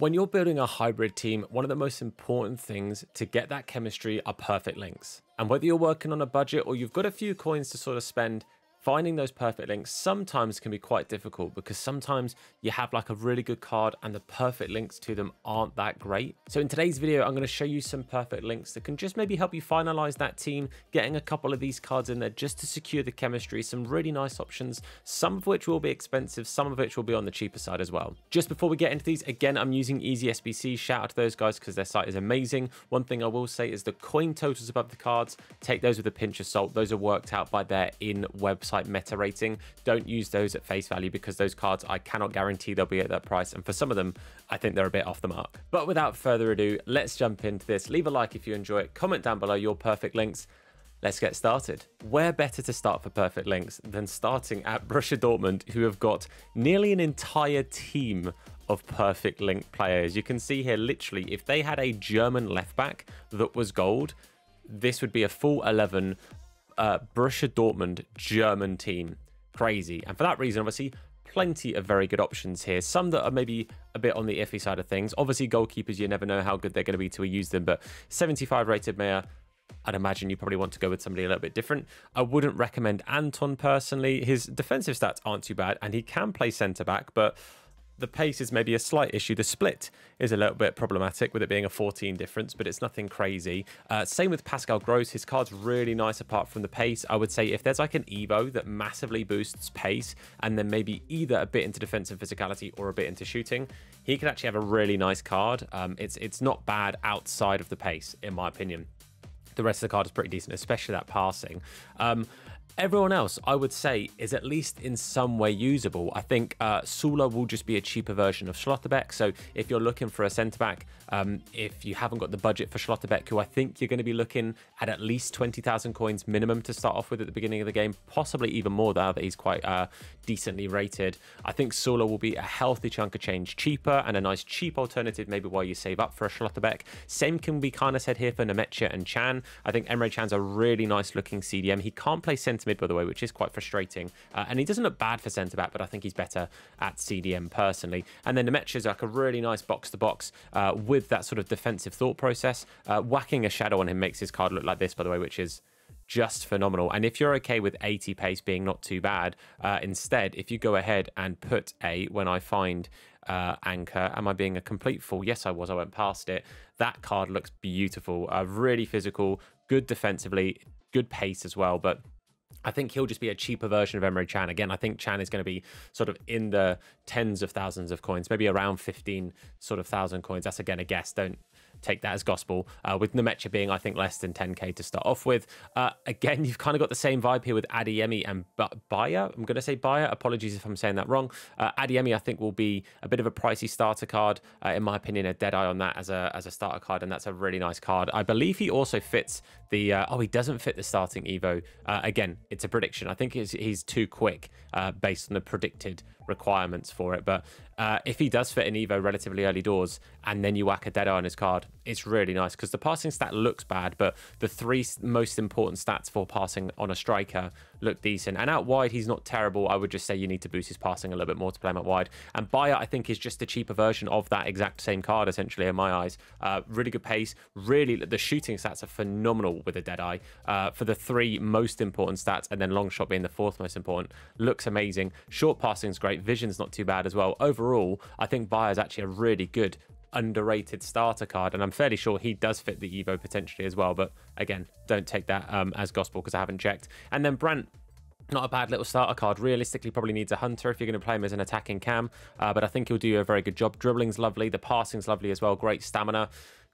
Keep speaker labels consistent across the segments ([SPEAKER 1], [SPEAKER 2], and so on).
[SPEAKER 1] When you're building a hybrid team, one of the most important things to get that chemistry are perfect links. And whether you're working on a budget or you've got a few coins to sort of spend, finding those perfect links sometimes can be quite difficult because sometimes you have like a really good card and the perfect links to them aren't that great. So in today's video, I'm going to show you some perfect links that can just maybe help you finalize that team, getting a couple of these cards in there just to secure the chemistry, some really nice options, some of which will be expensive, some of which will be on the cheaper side as well. Just before we get into these, again, I'm using Easy SBC. Shout out to those guys because their site is amazing. One thing I will say is the coin totals above the cards, take those with a pinch of salt. Those are worked out by their in-website website meta rating. Don't use those at face value because those cards I cannot guarantee they'll be at that price. And for some of them, I think they're a bit off the mark. But without further ado, let's jump into this. Leave a like if you enjoy it. Comment down below your perfect links. Let's get started. Where better to start for perfect links than starting at Borussia Dortmund, who have got nearly an entire team of perfect link players. You can see here, literally, if they had a German left back that was gold, this would be a full 11 uh, Borussia Dortmund German team. Crazy. And for that reason, obviously, plenty of very good options here. Some that are maybe a bit on the iffy side of things. Obviously, goalkeepers, you never know how good they're going to be till we use them. But 75 rated Meyer, I'd imagine you probably want to go with somebody a little bit different. I wouldn't recommend Anton personally. His defensive stats aren't too bad, and he can play centre back, but the pace is maybe a slight issue. The split is a little bit problematic with it being a 14 difference, but it's nothing crazy. Uh, same with Pascal Gross. His card's really nice apart from the pace. I would say if there's like an Evo that massively boosts pace and then maybe either a bit into defensive physicality or a bit into shooting, he could actually have a really nice card. Um, it's, it's not bad outside of the pace, in my opinion the rest of the card is pretty decent, especially that passing. Um, Everyone else, I would say, is at least in some way usable. I think uh, Süle will just be a cheaper version of Schlotterbeck. So if you're looking for a centre back, um, if you haven't got the budget for Schlotterbeck, who I think you're going to be looking at at least 20,000 coins minimum to start off with at the beginning of the game, possibly even more now that he's quite uh, decently rated. I think Süle will be a healthy chunk of change cheaper and a nice cheap alternative maybe while you save up for a Schlotterbeck. Same can be kind of said here for Nmecha and Can. I think Emre Can's a really nice looking CDM. He can't play centre mid, by the way, which is quite frustrating. Uh, and he doesn't look bad for centre back, but I think he's better at CDM personally. And then Nmecha is like a really nice box to box with that sort of defensive thought process. Uh, whacking a shadow on him makes his card look like this, by the way, which is just phenomenal. And if you're okay with 80 pace being not too bad, uh, instead, if you go ahead and put a when I find uh, anchor, am I being a complete fool? Yes, I was. I went past it. That card looks beautiful, uh, really physical, good defensively, good pace as well. But I think he'll just be a cheaper version of Emre Can. Again, I think Can is going to be sort of in the tens of thousands of coins, maybe around 15 sort of thousand coins. That's again a guess. Don't take that as gospel. Uh, with Nmecha being, I think, less than 10k to start off with. Uh, again, you've kind of got the same vibe here with Adeyemi and Beier. I'm going to say Beier. Apologies if I'm saying that wrong. Uh, Adeyemi, I think, will be a bit of a pricey starter card. Uh, in my opinion, a dead eye on that as a as a starter card, and that's a really nice card. I believe he also fits the. Uh, oh, he doesn't fit the starting Evo. Uh, again, it's a prediction. I think he's, he's too quick uh, based on the predicted requirements for it. But uh, if he does fit an Evo relatively early doors and then you whack a dead eye on his card, it's really nice because the passing stat looks bad, but the three most important stats for passing on a striker look decent. And out wide, he's not terrible. I would just say you need to boost his passing a little bit more to play him out wide. And Beier, I think, is just a cheaper version of that exact same card, essentially, in my eyes. Uh, really good pace. Really, the shooting stats are phenomenal with a dead eye. Uh, for the three most important stats, and then long shot being the fourth most important, looks amazing. Short passing is great. Vision's not too bad as well. Overall, I think Beier is actually a really good underrated starter card, and I'm fairly sure he does fit the Evo potentially as well. But again, don't take that um, as gospel because I haven't checked. And then Brandt. not a bad little starter card. Realistically, probably needs a hunter if you're going to play him as an attacking cam, uh, but I think he'll do a very good job. Dribbling's lovely, the passing's lovely as well. Great stamina.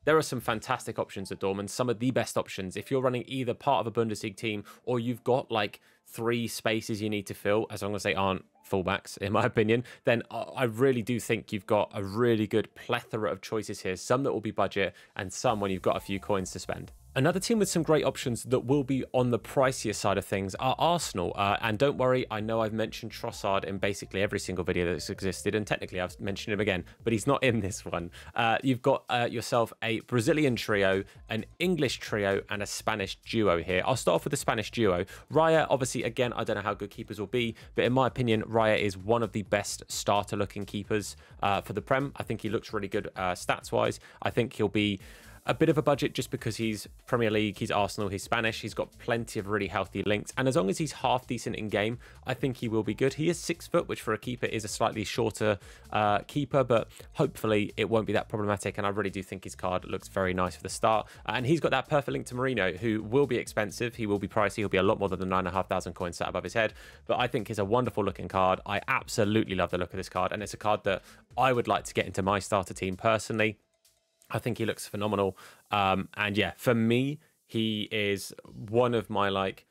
[SPEAKER 1] There are some fantastic options at Dortmund, some of the best options. If you're running either part of a Bundesliga team or you've got like three spaces you need to fill, as long as they aren't fullbacks, in my opinion, then I really do think you've got a really good plethora of choices here. Some that will be budget and some when you've got a few coins to spend. Another team with some great options that will be on the pricier side of things are Arsenal. Uh, and don't worry, I know I've mentioned Trossard in basically every single video that's existed, and technically I've mentioned him again, but he's not in this one. Uh, you've got uh, yourself a Brazilian trio, an English trio, and a Spanish duo here. I'll start off with the Spanish duo. Raya, obviously, again, I don't know how good keepers will be, but in my opinion, Raya is one of the best starter-looking keepers uh, for the Prem. I think he looks really good uh, stats-wise. I think he'll be a bit of a budget just because he's Premier League, he's Arsenal, he's Spanish, he's got plenty of really healthy links. And as long as he's half decent in game, I think he will be good. He is six foot, which for a keeper is a slightly shorter uh, keeper, but hopefully it won't be that problematic. And I really do think his card looks very nice for the start. And he's got that perfect link to Merino, who will be expensive. He will be pricey. He'll be a lot more than the 9,500 coins set above his head. But I think he's a wonderful looking card. I absolutely love the look of this card. And it's a card that I would like to get into my starter team personally. I think he looks phenomenal. Um, and yeah, for me, he is one of my like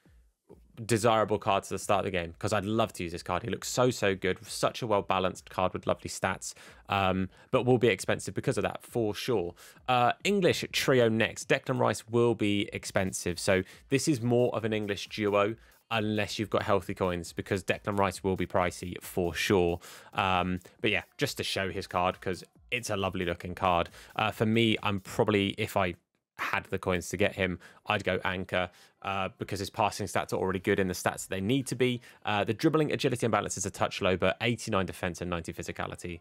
[SPEAKER 1] desirable cards to the start of the game because I'd love to use this card. He looks so so good, such a well balanced card with lovely stats, um, but will be expensive because of that for sure. Uh, English trio next. Declan Rice will be expensive, so this is more of an English duo unless you've got healthy coins because Declan Rice will be pricey for sure. Um, but yeah, just to show his card because it's a lovely looking card. Uh, for me, I'm probably, if I had the coins to get him, I'd go anchor uh, because his passing stats are already good in the stats that they need to be. Uh, the dribbling, agility, and balance is a touch low, but 89 defense and 90 physicality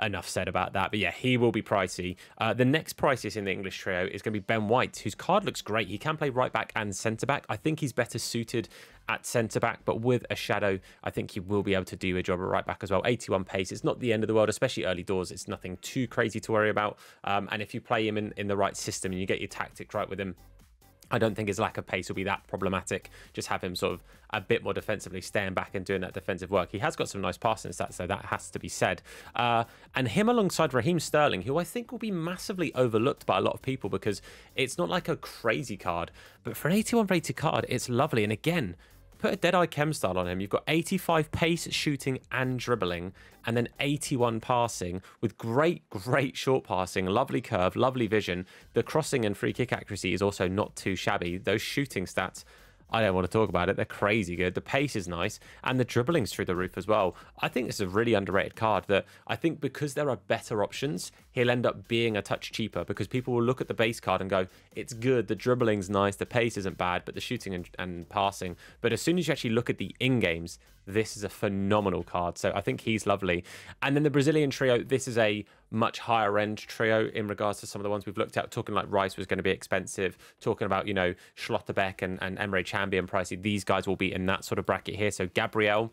[SPEAKER 1] enough said about that. But yeah, he will be pricey. Uh, the next priciest in the English trio is going to be Ben White, whose card looks great. He can play right back and centre back. I think he's better suited at centre back, but with a shadow, I think he will be able to do a job at right back as well. 81 pace. It's not the end of the world, especially early doors. It's nothing too crazy to worry about. Um, and if you play him in, in the right system and you get your tactics right with him, I don't think his lack of pace will be that problematic. Just have him sort of a bit more defensively, staying back and doing that defensive work. He has got some nice passing stats, so that has to be said. Uh, and him alongside Raheem Sterling, who I think will be massively overlooked by a lot of people because it's not like a crazy card, but for an 81 rated card, it's lovely. And again, put a Deadeye Chem style on him. You've got 85 pace, shooting, and dribbling, and then 81 passing with great, great short passing, lovely curve, lovely vision. The crossing and free kick accuracy is also not too shabby. Those shooting stats I don't want to talk about it. They're crazy good. The pace is nice, and the dribbling's through the roof as well. I think this is a really underrated card. That I think because there are better options, he'll end up being a touch cheaper because people will look at the base card and go, "It's good. The dribbling's nice. The pace isn't bad, but the shooting and, and passing." But as soon as you actually look at the in games, this is a phenomenal card. So I think he's lovely. And then the Brazilian trio. This is a much higher end trio in regards to some of the ones we've looked at. Talking like Rice was going to be expensive. Talking about, you know, Schlotterbeck and, and Emre Can being pricey. These guys will be in that sort of bracket here. So Gabriel,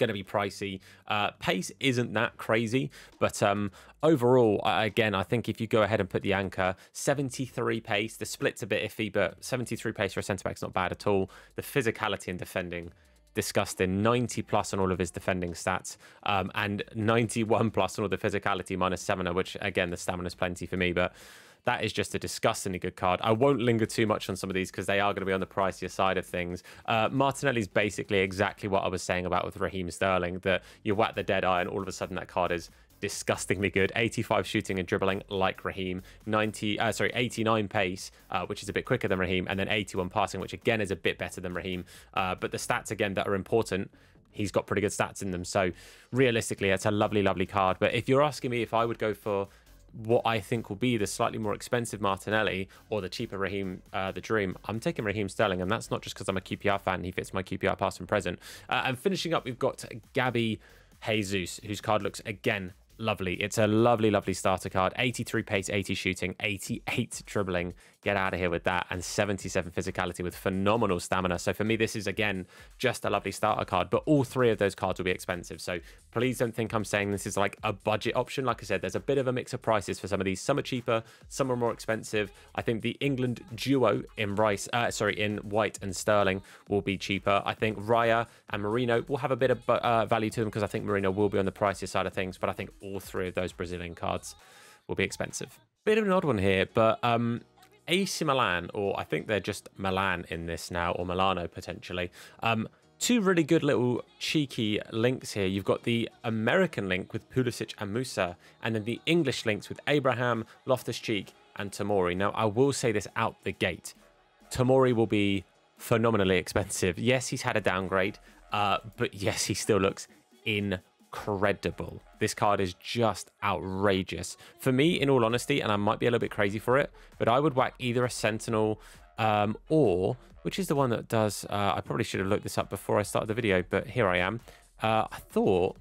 [SPEAKER 1] going to be pricey. Uh, pace isn't that crazy, but um, overall, again, I think if you go ahead and put the anchor, 73 pace, the split's a bit iffy, but 73 pace for a centre back is not bad at all. The physicality and defending disgusting 90 plus on all of his defending stats um, and 91 plus on all the physicality minus stamina which again the stamina is plenty for me but that is just a disgustingly good card. I won't linger too much on some of these because they are going to be on the pricier side of things. Uh, Martinelli's basically exactly what I was saying about with Raheem Sterling, that you whack the dead eye and all of a sudden that card is disgustingly good. 85 shooting and dribbling like Raheem. 90, uh, sorry, 89 pace, uh, which is a bit quicker than Raheem, and then 81 passing, which again is a bit better than Raheem. Uh, but the stats again that are important. He's got pretty good stats in them. So realistically, it's a lovely, lovely card. But if you're asking me if I would go for what I think will be the slightly more expensive Martinelli or the cheaper Raheem, uh, the Dream, I'm taking Raheem Sterling, and that's not just because I'm a QPR fan. He fits my QPR past and present. Uh, and finishing up, we've got Gabby Jesus, whose card looks again lovely. It's a lovely, lovely starter card. 83 pace, 80 shooting, 88 dribbling. Get out of here with that. And 77 physicality with phenomenal stamina. So for me, this is, again, just a lovely starter card. But all three of those cards will be expensive. So please don't think I'm saying this is like a budget option. Like I said, there's a bit of a mix of prices for some of these. Some are cheaper, some are more expensive. I think the England duo in Rice, uh, sorry, in White and Sterling will be cheaper. I think Raya and Merino will have a bit of uh, value to them because I think Merino will be on the pricier side of things. But I think all three of those Brazilian cards will be expensive. Bit of an odd one here, but um, AC Milan, or I think they're just Milan in this now, or Milano potentially. Um, two really good little cheeky links here. You've got the American link with Pulisic and Musah, and then the English links with Abraham, Loftus-Cheek, and Tomori. Now, I will say this out the gate. Tomori will be phenomenally expensive. Yes, he's had a downgrade, uh, but yes, he still looks incredible. This card is just outrageous. For me, in all honesty, and I might be a little bit crazy for it, but I would whack either a Sentinel um, or, which is the one that does, uh, I probably should have looked this up before I started the video, but here I am. Uh, I thought,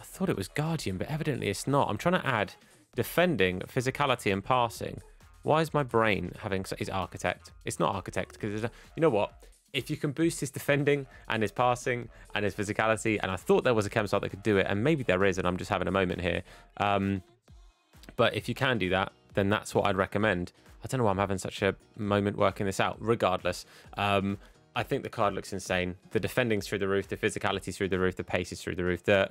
[SPEAKER 1] I thought it was Guardian, but evidently it's not. I'm trying to add defending, physicality, and passing. Why is my brain having... Is Architect? It's not Architect, because you know what? If you can boost his defending and his passing and his physicality, and I thought there was a chem that could do it, and maybe there is, and I'm just having a moment here. Um, but if you can do that, then that's what I'd recommend. I don't know why I'm having such a moment working this out. Regardless, um, I think the card looks insane. The defending's through the roof, the physicality's through the roof, the pace is through the roof. The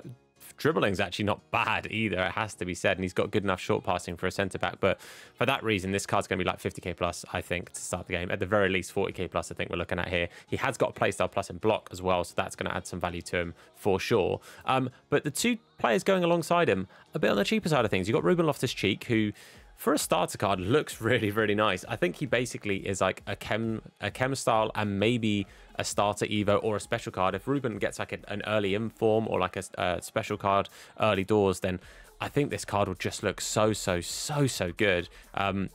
[SPEAKER 1] dribbling's actually not bad either, it has to be said. And he's got good enough short passing for a centre back. But for that reason, this card's going to be like 50k plus, I think, to start the game. At the very least, 40k plus, I think we're looking at here. He has got a playstyle plus in block as well, so that's going to add some value to him for sure. Um, but the two players going alongside him, a bit on the cheaper side of things. You've got Ruben Loftus Cheek, who for a starter card looks really really nice i think he basically is like a chem a chem style and maybe a starter evo or a special card if ruben gets like an early inform or like a, a, special card early doors then i think this card will just look so so so so good um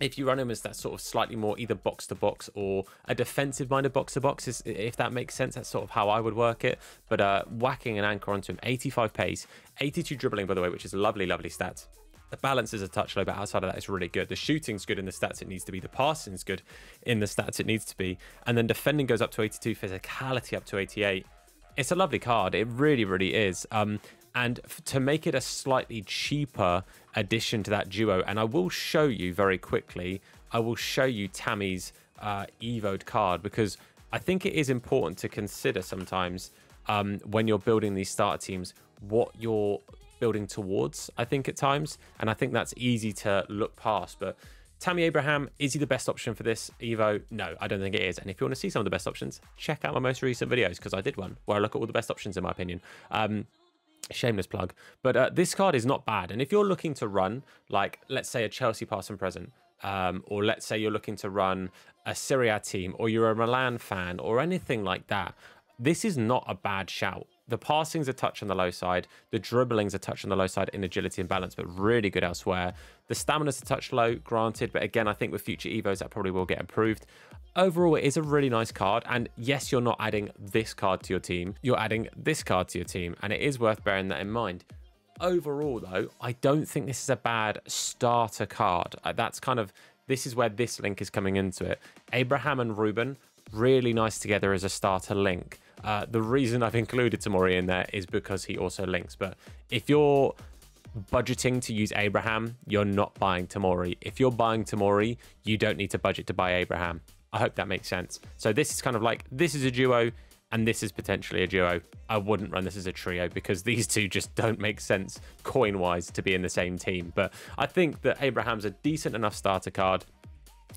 [SPEAKER 1] if you run him as that sort of slightly more either box to box or a defensive minded box to box, if that makes sense, that's sort of how I would work it. But uh, whacking an anchor onto him, 85 pace, 82 dribbling, by the way, which is lovely, lovely stats. The balance is a touch low, but outside of that, it's really good. The shooting's good in the stats it needs to be. The passing's good in the stats it needs to be. And then defending goes up to 82, physicality up to 88. It's a lovely card. It really, really is. Um, and to make it a slightly cheaper addition to that duo, and I will show you very quickly, I will show you Tammy's uh, Evoed card because I think it is important to consider sometimes um, when you're building these starter teams what your building towards, I think, at times. And I think that's easy to look past. But Tammy Abraham, is he the best option for this Evo? No, I don't think it is. And if you want to see some of the best options, check out my most recent videos because I did one where I look at all the best options in my opinion. Um, shameless plug. But uh, this card is not bad. And if you're looking to run, like, let's say a Chelsea past and present, um, or let's say you're looking to run a Serie A team, or you're a Milan fan, or anything like that, this is not a bad shout the passing's a touch on the low side, the dribbling's a touch on the low side in agility and balance, but really good elsewhere. The stamina's a touch low, granted, but again, I think with future Evos, that probably will get improved. Overall, it is a really nice card, and yes, you're not adding this card to your team, you're adding this card to your team, and it is worth bearing that in mind. Overall, though, I don't think this is a bad starter card. Uh, that's kind of, this is where this link is coming into it. Abraham and Ruben, really nice together as a starter link. Uh, the reason I've included Tomori in there is because he also links. But if you're budgeting to use Abraham, you're not buying Tomori. If you're buying Tomori, you don't need to budget to buy Abraham. I hope that makes sense. So this is kind of like this is a duo and this is potentially a duo. I wouldn't run this as a trio because these two just don't make sense coin wise to be in the same team. But I think that Abraham's a decent enough starter card.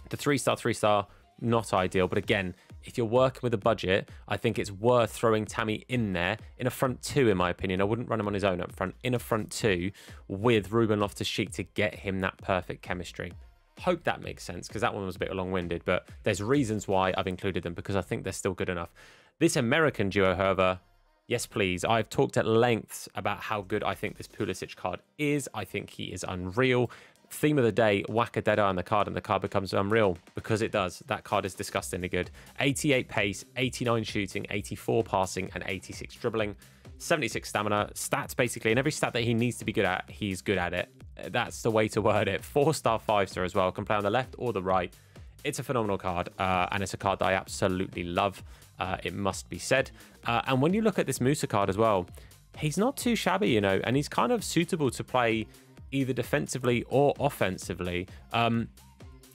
[SPEAKER 1] The three star, three star, not ideal. But again, if you're working with a budget, I think it's worth throwing Tammy in there in a front two, in my opinion. I wouldn't run him on his own up front, in a front two with Ruben Loftus Cheek to get him that perfect chemistry. Hope that makes sense because that one was a bit long winded, but there's reasons why I've included them because I think they're still good enough. This American duo, however, Yes, please. I've talked at length about how good I think this Pulisic card is. I think he is unreal theme of the day, whack a dead eye on the card and the card becomes unreal because it does. That card is disgustingly good. 88 pace, 89 shooting, 84 passing, and 86 dribbling. 76 stamina, stats basically, and every stat that he needs to be good at, he's good at it. That's the way to word it. Four star, five star as well. Can play on the left or the right. It's a phenomenal card, uh, and it's a card that I absolutely love. Uh, it must be said. Uh, and when you look at this Musah card as well, he's not too shabby, you know, and he's kind of suitable to play either defensively or offensively. Um,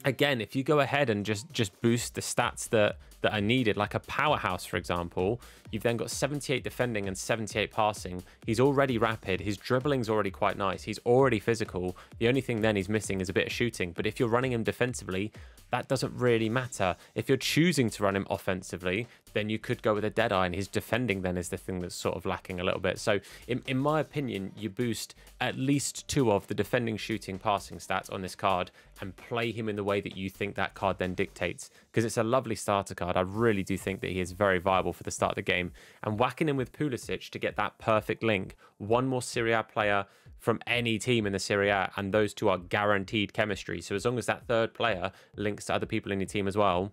[SPEAKER 1] again, if you go ahead and just just boost the stats that that are needed, like a powerhouse, for example. You've then got 78 defending and 78 passing. He's already rapid. His dribbling's already quite nice. He's already physical. The only thing then he's missing is a bit of shooting. But if you're running him defensively, that doesn't really matter. If you're choosing to run him offensively, then you could go with a Deadeye, and his defending then is the thing that's sort of lacking a little bit. So, in, in my opinion, you boost at least two of the defending, shooting, passing stats on this card and play him in the way that you think that card then dictates. Because it's a lovely starter card. I really do think that he is very viable for the start of the game. And whacking him with Pulisic to get that perfect link, one more Serie A player from any team in the Serie A, and those two are guaranteed chemistry. So as long as that third player links to other people in your team as well,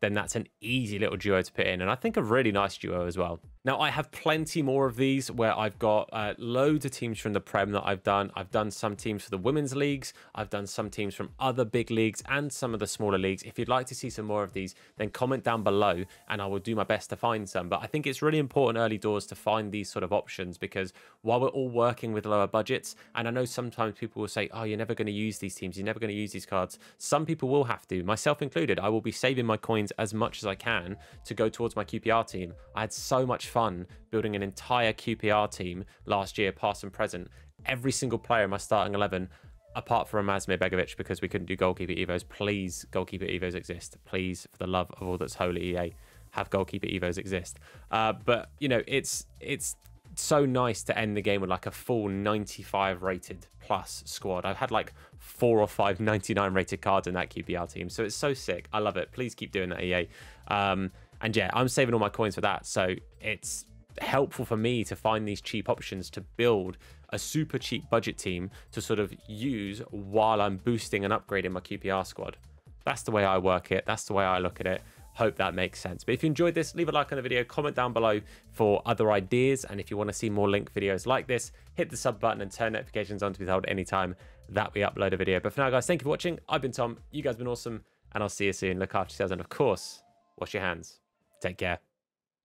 [SPEAKER 1] then that's an easy little duo to put in. And I think a really nice duo as well. Now, I have plenty more of these where I've got uh, loads of teams from the Prem that I've done. I've done some teams for the women's leagues. I've done some teams from other big leagues and some of the smaller leagues. If you'd like to see some more of these, then comment down below and I will do my best to find some. But I think it's really important early doors to find these sort of options because while we're all working with lower budgets, and I know sometimes people will say, oh, you're never going to use these teams, you're never going to use these cards. Some people will have to, myself included. I will be saving my coins as much as I can to go towards my QPR team. I had so much fun building an entire QPR team last year, past and present. Every single player in my starting 11, apart from Asmir Begovic, because we couldn't do goalkeeper Evos, please, goalkeeper Evos exist. Please, for the love of all that's holy, EA, have goalkeeper Evos exist. Uh, but, you know, it's it's so nice to end the game with like a full 95 rated plus squad. I've had like four or five 99 rated cards in that QPR team. So it's so sick. I love it. Please keep doing that, EA. Um, and yeah, I'm saving all my coins for that. So it's helpful for me to find these cheap options to build a super cheap budget team to sort of use while I'm boosting and upgrading my QPR squad. That's the way I work it. That's the way I look at it. Hope that makes sense. But if you enjoyed this, leave a like on the video, comment down below for other ideas. And if you want to see more link videos like this, hit the sub button and turn notifications on to be told anytime that we upload a video. But for now, guys, thank you for watching. I've been Tom. You guys have been awesome. And I'll see you soon. Look after yourselves. And of course, wash your hands. Take care.